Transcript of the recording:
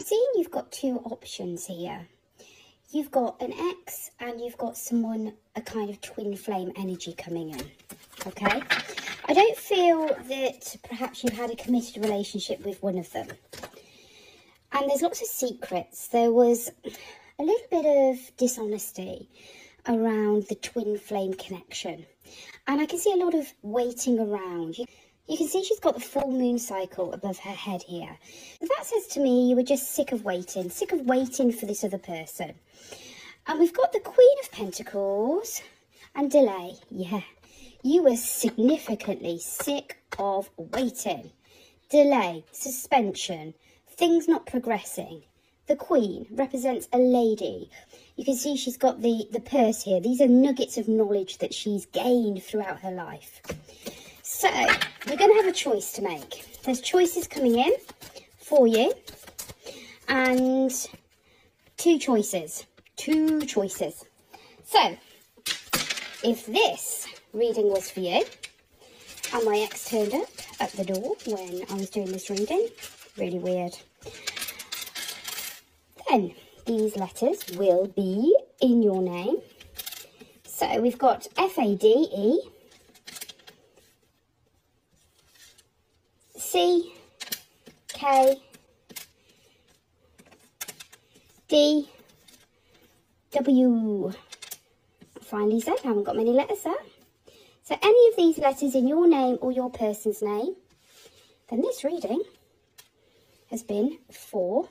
seeing you've got two options here. You've got an ex and you've got someone, a kind of twin flame energy coming in. Okay? I don't feel that perhaps you've had a committed relationship with one of them. And there's lots of secrets. There was a little bit of dishonesty around the twin flame connection. And I can see a lot of waiting around. You, can see she's got the full moon cycle above her head here. That says to me you were just sick of waiting, sick of waiting for this other person. And we've got the Queen of Pentacles and delay. Yeah, you were significantly sick of waiting. Delay, suspension, things not progressing. The Queen represents a lady. You can see she's got the, the purse here. These are nuggets of knowledge that she's gained throughout her life. So, we're going to have a choice to make. There's choices coming in for you. And two choices. Two choices. So, if this reading was for you, and my ex turned up at the door when I was doing this reading, really weird. Then these letters will be in your name. So we've got F-A-D-E, C, K, D, W. Finally said, I haven't got many letters there. So any of these letters in your name or your person's name, then this reading has been for